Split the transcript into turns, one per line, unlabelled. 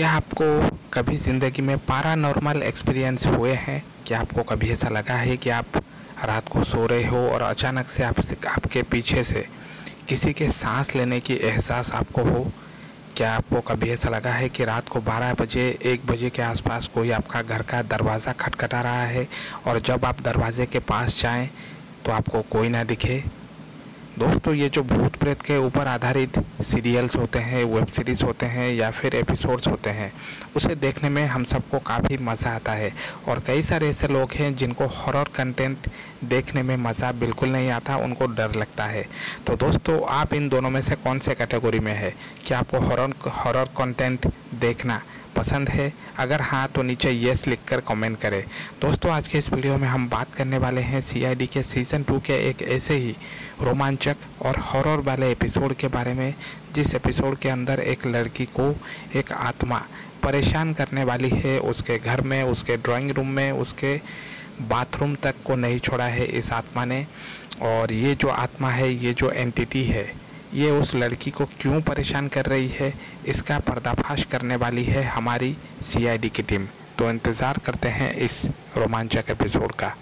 क्या आपको कभी ज़िंदगी में नॉर्मल एक्सपीरियंस हुए हैं? क्या आपको कभी ऐसा लगा है कि आप रात को सो रहे हो और अचानक से आप आपके पीछे से किसी के सांस लेने की एहसास आपको हो? क्या आपको कभी ऐसा लगा है कि रात को 12 बजे, एक बजे के आसपास कोई आपका घर का दरवाज़ा खटखटा रहा है और जब आप दरवाजे के पास जाएँ तो आपको कोई ना दिखे? दोस्तों, ये जो भूत प्रेत के ऊपर आधारित सीरियल्स होते हैं, वेब सीरीज़ होते हैं या फिर एपिसोड्स होते हैं, उसे देखने में हम सबको काफ़ी मज़ा आता है। और कई सारे ऐसे लोग हैं जिनको हॉरर कंटेंट देखने में मज़ा बिल्कुल नहीं आता, उनको डर लगता है। तो दोस्तों, आप इन दोनों में से कौन से कैटेगरी में है? क्या आपको हॉरर हॉरर कंटेंट देखना पसंद है? अगर हाँ तो नीचे येस लिख कर कॉमेंट करें। दोस्तों, आज के इस वीडियो में हम बात करने वाले हैं सीआईडी के सीज़न टू के एक ऐसे ही रोमांचक और हॉरर वाले एपिसोड के बारे में, जिस एपिसोड के अंदर एक लड़की को एक आत्मा परेशान करने वाली है, उसके घर में, उसके ड्राइंग रूम में, उसके बाथरूम तक को नहीं छोड़ा है इस आत्मा ने। और ये जो आत्मा है, ये जो एंटिटी है ये उस लड़की को क्यों परेशान कर रही है? इसका पर्दाफाश करने वाली है हमारी सीआईडी की टीम तो इंतज़ार करते हैं इस रोमांचक एपिसोड का।